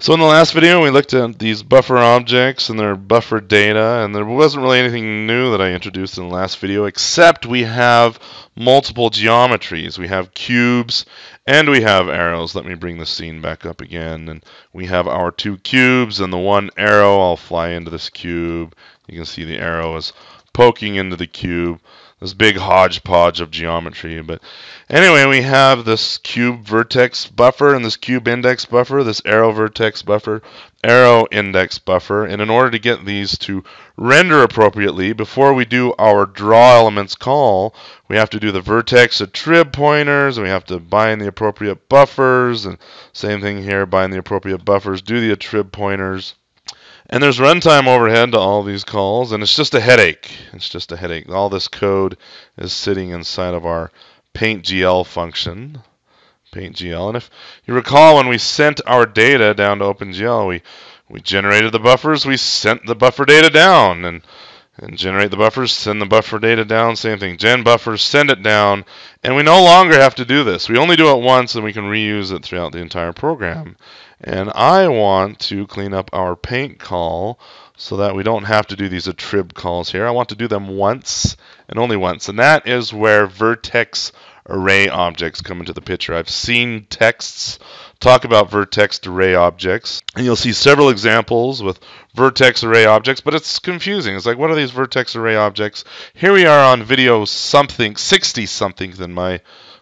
So in the last video we looked at these buffer objects and their buffer data and there wasn't really anything new that I introduced in the last video except we have multiple geometries. We have cubes and we have arrows. Let me bring the scene back up again and we have our two cubes and the one arrow. I'll fly into this cube. You can see the arrow is poking into the cube this big hodgepodge of geometry. But anyway, we have this cube vertex buffer and this cube index buffer, this arrow vertex buffer, arrow index buffer. And in order to get these to render appropriately, before we do our draw elements call, we have to do the vertex attrib pointers, and we have to bind the appropriate buffers, and same thing here, bind the appropriate buffers, do the attrib pointers. And there's runtime overhead to all these calls, and it's just a headache. It's just a headache. All this code is sitting inside of our paintgl function. paintgl. And if you recall, when we sent our data down to OpenGL, we, we generated the buffers, we sent the buffer data down, and, and generate the buffers, send the buffer data down, same thing. Gen buffers, send it down, and we no longer have to do this. We only do it once, and we can reuse it throughout the entire program. And I want to clean up our paint call so that we don't have to do these attrib calls here. I want to do them once and only once. And that is where vertex array objects come into the picture. I've seen texts talk about vertex array objects. And you'll see several examples with vertex array objects, but it's confusing. It's like, what are these vertex array objects? Here we are on video something, 60 something in my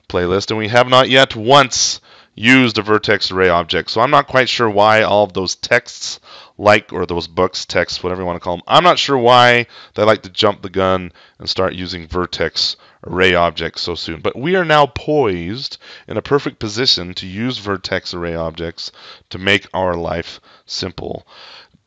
playlist, and we have not yet once used a vertex array object. So I'm not quite sure why all of those texts like, or those books, texts, whatever you want to call them, I'm not sure why they like to jump the gun and start using vertex array objects so soon. But we are now poised in a perfect position to use vertex array objects to make our life simple.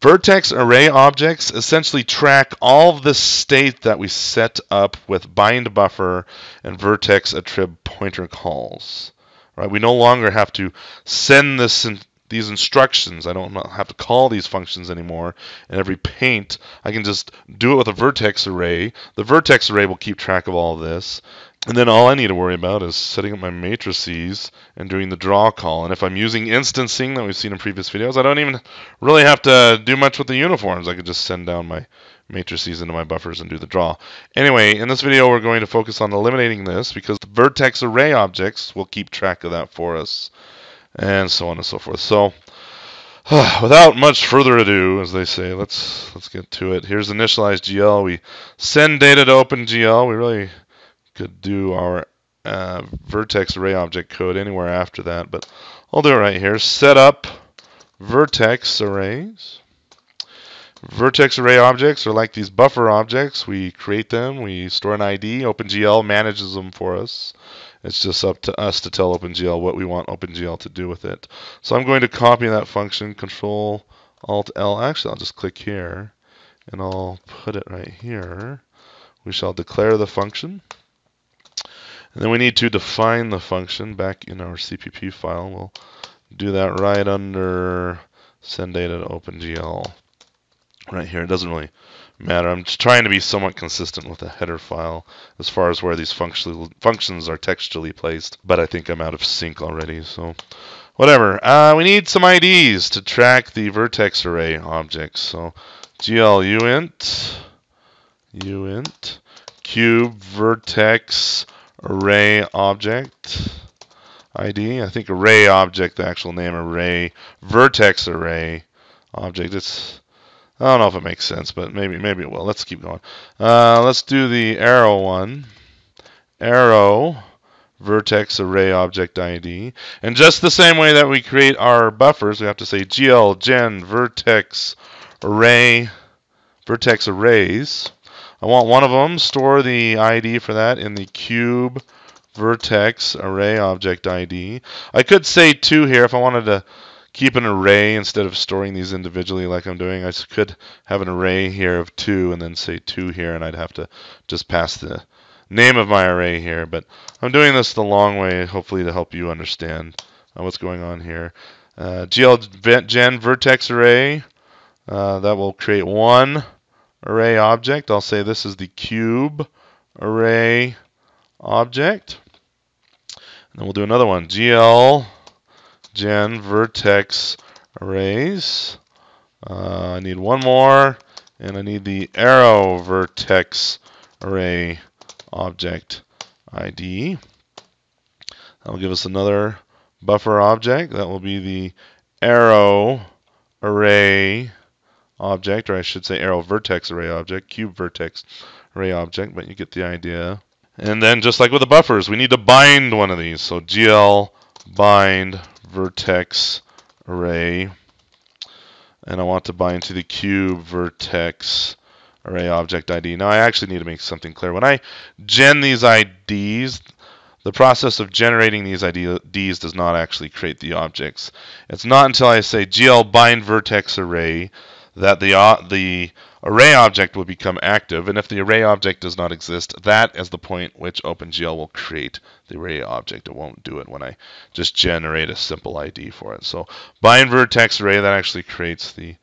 Vertex array objects essentially track all of the state that we set up with bind buffer and vertex attrib pointer calls. Right? We no longer have to send this in, these instructions. I don't have to call these functions anymore. And every paint, I can just do it with a vertex array. The vertex array will keep track of all of this. And then all I need to worry about is setting up my matrices and doing the draw call. And if I'm using instancing that we've seen in previous videos, I don't even really have to do much with the uniforms. I could just send down my matrices into my buffers and do the draw. Anyway, in this video we're going to focus on eliminating this because the vertex array objects will keep track of that for us and so on and so forth. So without much further ado, as they say, let's let's get to it. Here's initialize GL. We send data to OpenGL. We really could do our uh, vertex array object code anywhere after that, but I'll do it right here. Set up vertex arrays. Vertex array objects are like these buffer objects. We create them, we store an ID, OpenGL manages them for us. It's just up to us to tell OpenGL what we want OpenGL to do with it. So I'm going to copy that function, Control Alt L. Actually, I'll just click here and I'll put it right here. We shall declare the function. And then we need to define the function back in our CPP file. We'll do that right under send data to OpenGL right here. It doesn't really matter. I'm trying to be somewhat consistent with the header file as far as where these functions are textually placed, but I think I'm out of sync already, so whatever. Uh, we need some IDs to track the vertex array objects. So gl uint, uint, cube vertex array object ID. I think array object, the actual name array, vertex array object. It's I don't know if it makes sense, but maybe maybe it will. Let's keep going. Uh, let's do the arrow one. Arrow vertex array object ID. And just the same way that we create our buffers, we have to say gl gen vertex array vertex arrays. I want one of them. Store the ID for that in the cube vertex array object ID. I could say two here if I wanted to keep an array instead of storing these individually like I'm doing. I could have an array here of two and then say two here, and I'd have to just pass the name of my array here. But I'm doing this the long way, hopefully to help you understand uh, what's going on here. Uh, GL gen vertex array, uh, that will create one array object. I'll say this is the cube array object. And then we'll do another one. GL gen vertex arrays. Uh, I need one more, and I need the arrow vertex array object ID. That'll give us another buffer object. That will be the arrow array object, or I should say arrow vertex array object, cube vertex array object, but you get the idea. And then just like with the buffers, we need to bind one of these. So GL bind vertex array. And I want to bind to the cube vertex array object ID. Now I actually need to make something clear. When I gen these IDs, the process of generating these IDs does not actually create the objects. It's not until I say GL bind vertex array that the, uh, the array object will become active, and if the array object does not exist, that is the point which OpenGL will create the array object. It won't do it when I just generate a simple ID for it. So bind vertex array, that actually creates the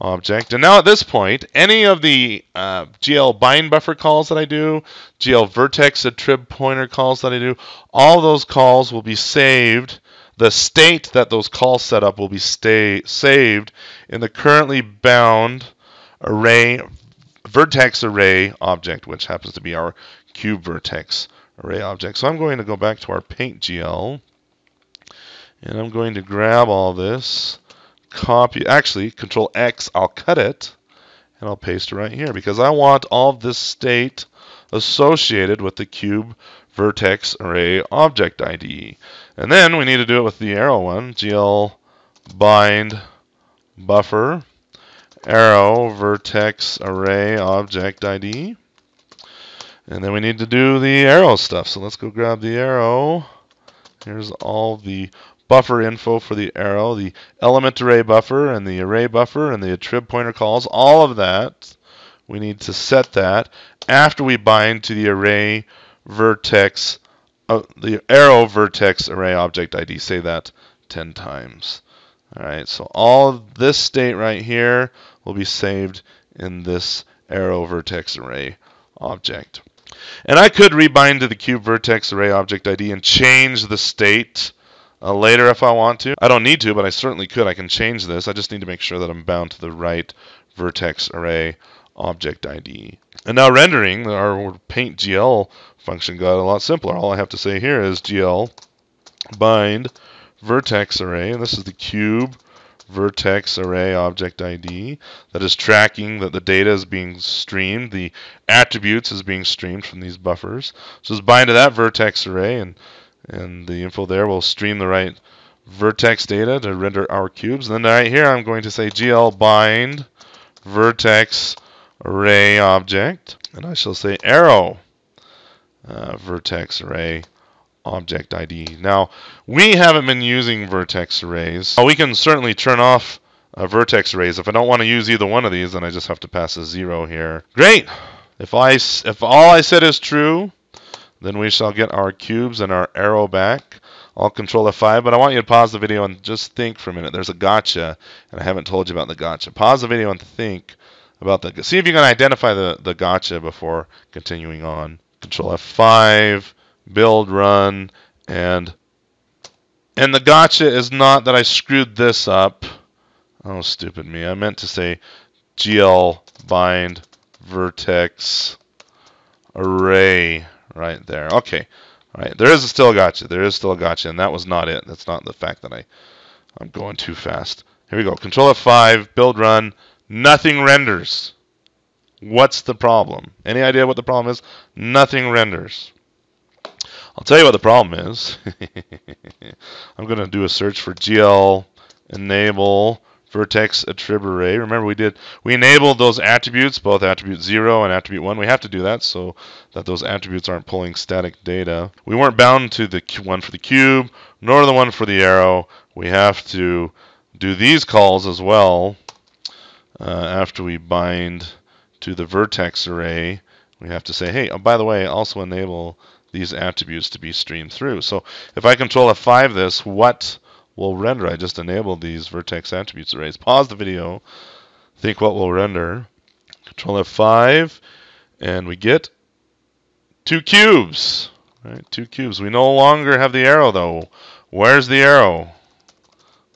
object. And now at this point, any of the uh, GL bind buffer calls that I do, GL vertex attrib pointer calls that I do, all those calls will be saved. The state that those calls set up will be stay, saved in the currently bound array vertex array object, which happens to be our cube vertex array object. So I'm going to go back to our paint GL, and I'm going to grab all this copy, actually, Control X, I'll cut it, and I'll paste it right here because I want all this state associated with the cube vertex array object ID. And then we need to do it with the arrow one, gl bind buffer arrow vertex array object ID. And then we need to do the arrow stuff. So let's go grab the arrow. Here's all the buffer info for the arrow, the element array buffer and the array buffer and the attrib pointer calls, all of that, we need to set that after we bind to the array vertex, uh, the arrow vertex array object ID. Say that 10 times. All right, so all this state right here will be saved in this arrow vertex array object. And I could rebind to the cube vertex array object ID and change the state uh, later if I want to. I don't need to, but I certainly could. I can change this. I just need to make sure that I'm bound to the right vertex array object ID. And now rendering, our paint GL function got a lot simpler. All I have to say here is GL bind vertex array, and this is the cube vertex array object ID that is tracking that the data is being streamed, the attributes is being streamed from these buffers. So it's bind to that vertex array and and the info there will stream the right vertex data to render our cubes. And then right here I'm going to say gl bind vertex array object and I shall say arrow uh, vertex array object ID. Now we haven't been using vertex arrays. We can certainly turn off uh, vertex arrays. If I don't want to use either one of these then I just have to pass a zero here. Great! If I if all I said is true then we shall get our cubes and our arrow back. I'll control F5, but I want you to pause the video and just think for a minute. There's a gotcha, and I haven't told you about the gotcha. Pause the video and think about the. See if you can identify the, the gotcha before continuing on. Control F5, build, run, and and the gotcha is not that I screwed this up. Oh, stupid me. I meant to say GL bind vertex array right there. Okay. All right. There is still a gotcha. There is still a gotcha, and that was not it. That's not the fact that I, I'm going too fast. Here we go. Control F5, build run. Nothing renders. What's the problem? Any idea what the problem is? Nothing renders. I'll tell you what the problem is. I'm going to do a search for GL enable vertex attrib array. Remember we did we enabled those attributes, both attribute 0 and attribute 1. We have to do that so that those attributes aren't pulling static data. We weren't bound to the one for the cube, nor the one for the arrow. We have to do these calls as well uh, after we bind to the vertex array. We have to say, hey, oh, by the way, also enable these attributes to be streamed through. So if I control F5 this, what will render. I just enabled these vertex attributes arrays. Pause the video, think what will render. Control F5, and we get two cubes. Right, two cubes. We no longer have the arrow though. Where's the arrow?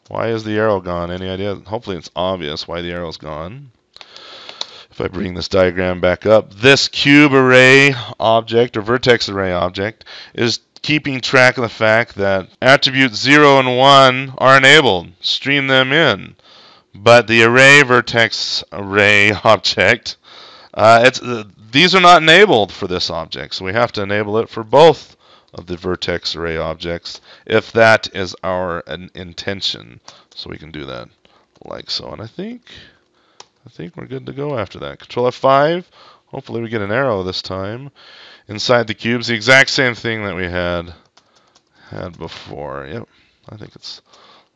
Why is the arrow gone? Any idea? Hopefully it's obvious why the arrow's gone. If I bring this diagram back up, this cube array object or vertex array object is keeping track of the fact that attributes 0 and 1 are enabled. Stream them in. But the array vertex array object, uh, it's, uh, these are not enabled for this object, so we have to enable it for both of the vertex array objects if that is our intention. So we can do that like so. And I think I think we're good to go after that. Control F5. Hopefully we get an arrow this time. Inside the cubes, the exact same thing that we had had before. Yep, I think it's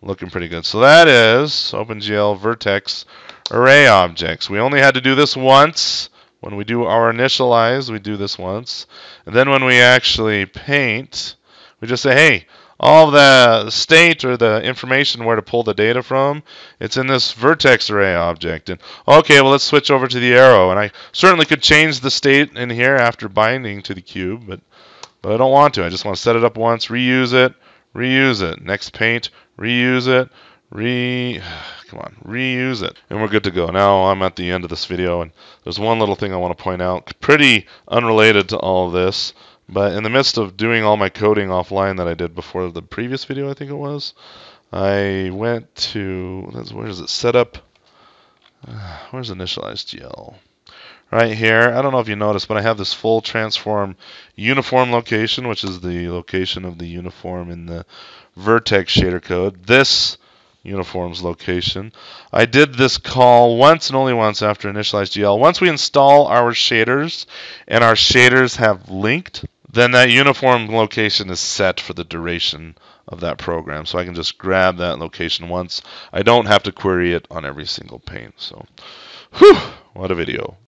looking pretty good. So that is OpenGL Vertex Array Objects. We only had to do this once. When we do our initialize, we do this once. And then when we actually paint, we just say, hey, all the state or the information where to pull the data from, it's in this vertex array object. And okay, well let's switch over to the arrow. And I certainly could change the state in here after binding to the cube, but but I don't want to. I just want to set it up once, reuse it, reuse it. Next paint, reuse it, re come on reuse it and we're good to go now I'm at the end of this video and there's one little thing I want to point out pretty unrelated to all this but in the midst of doing all my coding offline that I did before the previous video I think it was I went to where is it set up uh, where's initialized GL right here I don't know if you noticed but I have this full transform uniform location which is the location of the uniform in the vertex shader code this uniforms location. I did this call once and only once after initialize GL. Once we install our shaders and our shaders have linked, then that uniform location is set for the duration of that program. So I can just grab that location once. I don't have to query it on every single pane. So, whew, what a video.